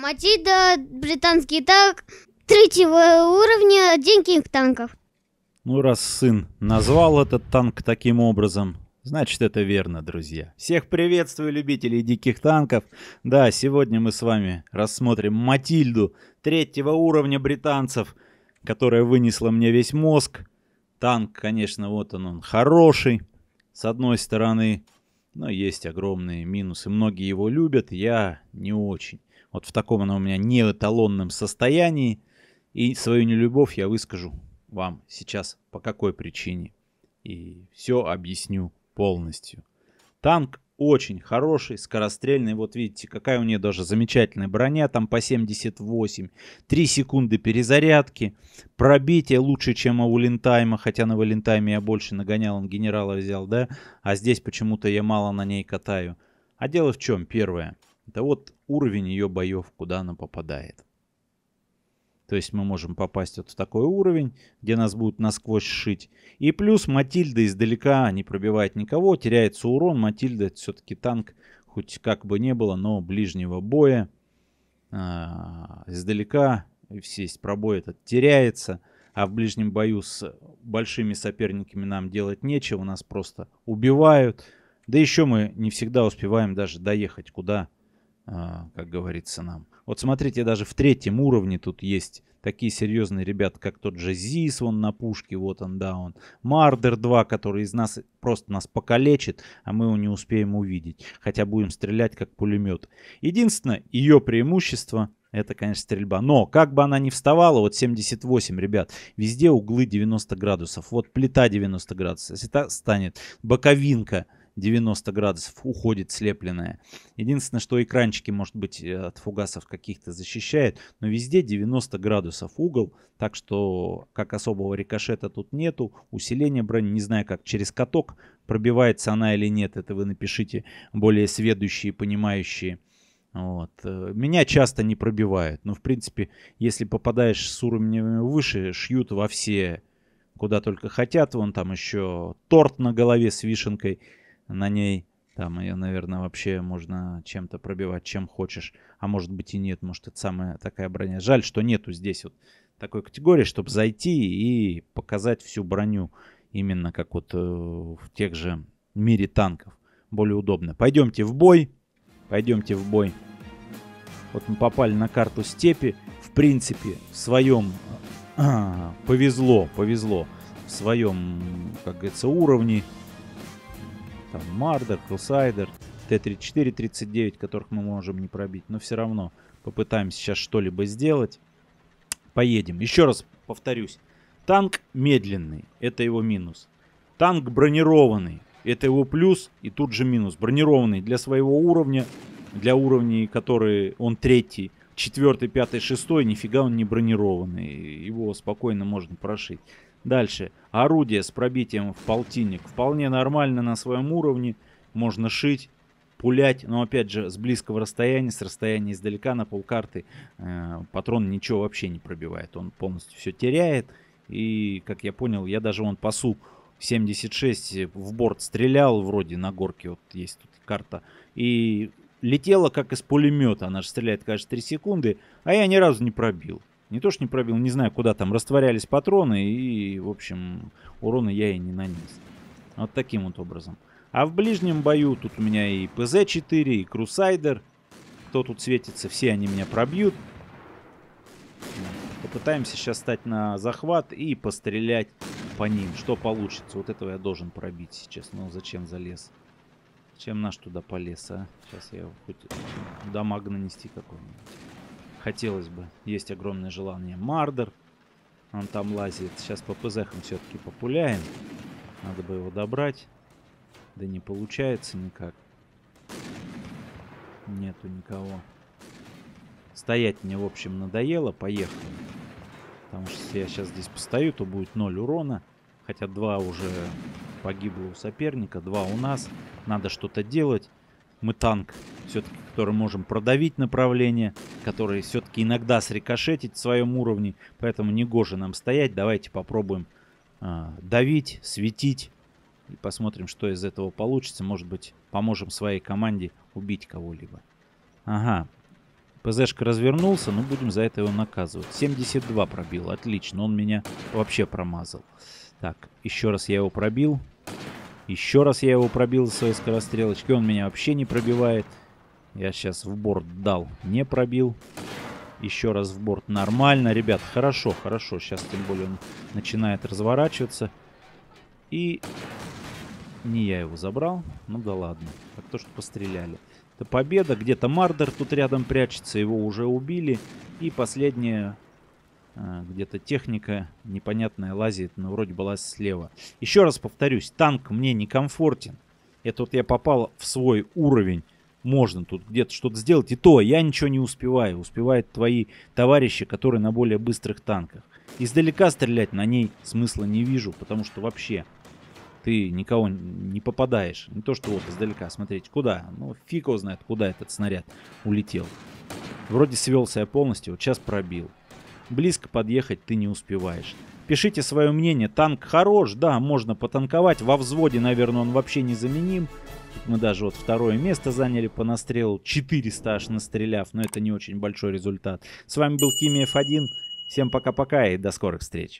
Матида, британский танк третьего уровня, день танков. Ну, раз сын назвал этот танк таким образом, значит это верно, друзья. Всех приветствую, любителей диких танков. Да, сегодня мы с вами рассмотрим Матильду третьего уровня британцев, которая вынесла мне весь мозг. Танк, конечно, вот он, он хороший, с одной стороны, но есть огромные минусы. Многие его любят, я не очень. Вот в таком она у меня не эталонном состоянии. И свою нелюбовь я выскажу вам сейчас по какой причине. И все объясню полностью. Танк очень хороший, скорострельный. Вот видите, какая у нее даже замечательная броня. Там по 78. 3 секунды перезарядки. Пробитие лучше, чем у Валентайма. Хотя на Валентайме я больше нагонял, он генерала взял, да? А здесь почему-то я мало на ней катаю. А дело в чем? Первое. Это вот уровень ее боев, куда она попадает. То есть мы можем попасть вот в такой уровень, где нас будут насквозь шить. И плюс Матильда издалека не пробивает никого, теряется урон. Матильда все-таки танк, хоть как бы не было, но ближнего боя. А, издалека все пробой этот теряется. А в ближнем бою с большими соперниками нам делать нечего. Нас просто убивают. Да еще мы не всегда успеваем даже доехать куда, как говорится нам. Вот смотрите, даже в третьем уровне тут есть такие серьезные ребята, как тот же Зис, вон на пушке, вот он, да, он. Мардер 2, который из нас просто нас покалечит, а мы его не успеем увидеть. Хотя будем стрелять как пулемет. Единственное, ее преимущество это, конечно, стрельба. Но, как бы она ни вставала, вот 78, ребят, везде углы 90 градусов. Вот плита 90 градусов. Если та станет боковинка 90 градусов уходит слепленная. Единственное, что экранчики, может быть, э, от фугасов каких-то защищает, но везде 90 градусов угол, так что как особого рикошета тут нету. Усиление брони, не знаю, как через каток пробивается она или нет, это вы напишите более сведущие, понимающие. Вот. Э, меня часто не пробивают, но в принципе, если попадаешь с уровня выше, шьют во все куда только хотят. Вон там еще торт на голове с вишенкой на ней. Там ее, наверное, вообще можно чем-то пробивать, чем хочешь. А может быть и нет, может это самая такая броня. Жаль, что нету здесь вот такой категории, чтобы зайти и показать всю броню. Именно как вот э, в тех же мире танков. Более удобно. Пойдемте в бой. Пойдемте в бой. Вот мы попали на карту степи. В принципе, в своем... А, повезло, повезло. В своем, как говорится, уровне там Мардер, Крусайдер, Т-34, 39, которых мы можем не пробить. Но все равно попытаемся сейчас что-либо сделать. Поедем. Еще раз повторюсь. Танк медленный. Это его минус. Танк бронированный. Это его плюс и тут же минус. Бронированный для своего уровня. Для уровней, которые он третий, четвертый, пятый, шестой. Нифига он не бронированный. Его спокойно можно прошить. Дальше. Орудие с пробитием в полтинник. Вполне нормально на своем уровне. Можно шить, пулять. Но опять же, с близкого расстояния, с расстояния издалека на полкарты э, патрон ничего вообще не пробивает. Он полностью все теряет. И, как я понял, я даже вон пасу 76 в борт стрелял вроде на горке. Вот есть тут карта. И летела как из пулемета. Она же стреляет, кажется, 3 секунды. А я ни разу не пробил. Не то, что не пробил, не знаю, куда там растворялись патроны, и, в общем, урона я и не нанес. Вот таким вот образом. А в ближнем бою тут у меня и ПЗ-4, и Крусайдер. Кто тут светится, все они меня пробьют. Попытаемся сейчас стать на захват и пострелять по ним. Что получится? Вот этого я должен пробить сейчас. Ну, зачем залез? Зачем наш туда полез, а? Сейчас я хоть дамаг нанести какой-нибудь. Хотелось бы. Есть огромное желание. Мардер. Он там лазит. Сейчас по ПЗхам все-таки популяем. Надо бы его добрать. Да не получается никак. Нету никого. Стоять мне, в общем, надоело. Поехали. Потому что если я сейчас здесь постою, то будет 0 урона. Хотя два уже погибло у соперника, два у нас. Надо что-то делать. Мы танк, все-таки, который можем продавить направление, который все-таки иногда срикошетить в своем уровне, поэтому не гоже нам стоять. Давайте попробуем э, давить, светить и посмотрим, что из этого получится. Может быть, поможем своей команде убить кого-либо. Ага, ПЗшка развернулся, но будем за это его наказывать. 72 пробил, отлично, он меня вообще промазал. Так, еще раз я его пробил. Еще раз я его пробил из своей скорострелочки, он меня вообще не пробивает. Я сейчас в борт дал, не пробил. Еще раз в борт. Нормально, ребят, хорошо, хорошо. Сейчас тем более он начинает разворачиваться. И не я его забрал. Ну да ладно. Так то, что постреляли. Это победа. Где-то Мардер тут рядом прячется. Его уже убили. И последняя где-то техника непонятная лазит. Но вроде была слева. Еще раз повторюсь. Танк мне некомфортен. Это вот я попал в свой уровень можно тут где-то что-то сделать. И то я ничего не успеваю. Успевают твои товарищи, которые на более быстрых танках. Издалека стрелять на ней смысла не вижу, потому что вообще ты никого не попадаешь. Не то, что вот издалека смотреть, куда. Ну, фиг его знает, куда этот снаряд улетел. Вроде свелся я полностью, вот сейчас пробил. Близко подъехать ты не успеваешь. Пишите свое мнение. Танк хорош, да, можно потанковать. Во взводе, наверное, он вообще незаменим. Тут мы даже вот второе место заняли по настрелу. 400 аж настреляв, но это не очень большой результат. С вами был Кимиев 1. Всем пока-пока и до скорых встреч.